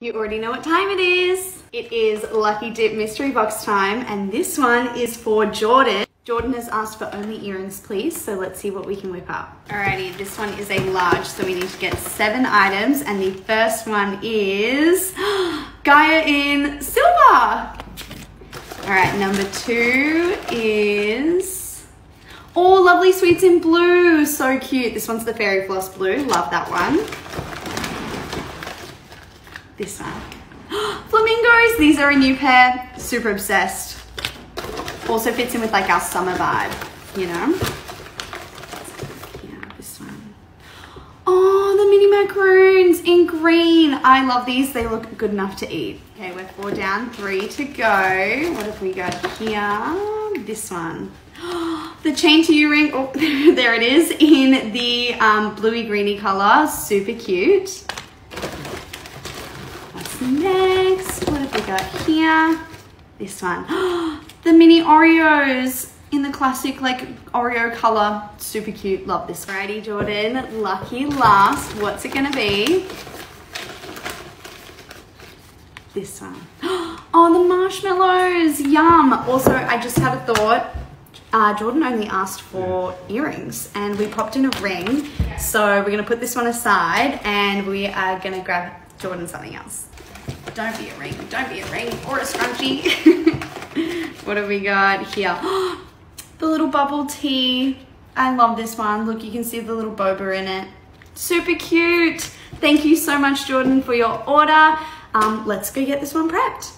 You already know what time it is. It is Lucky Dip Mystery Box time, and this one is for Jordan. Jordan has asked for only earrings, please, so let's see what we can whip up. Alrighty, this one is a large, so we need to get seven items, and the first one is Gaia in silver. Alright, number two is Oh, lovely sweets in blue. So cute. This one's the fairy floss blue. Love that one this one. Flamingos, these are a new pair, super obsessed. Also fits in with like our summer vibe, you know? Yeah, this one. Oh, the mini macaroons in green. I love these, they look good enough to eat. Okay, we're four down, three to go. What have we got here? This one. The chain to you ring, oh, there it is, in the um, bluey greeny color, super cute next? What have we got here? This one. the mini Oreos in the classic like Oreo color. Super cute. Love this. Alrighty, Jordan. Lucky last. What's it gonna be? This one. Oh, the marshmallows. Yum. Also, I just had a thought. Uh, Jordan only asked for earrings and we popped in a ring. So we're gonna put this one aside and we are gonna grab Jordan something else. Don't be a ring, don't be a ring or a scrunchie. what have we got here? the little bubble tea. I love this one. Look, you can see the little boba in it. Super cute. Thank you so much, Jordan, for your order. Um, let's go get this one prepped.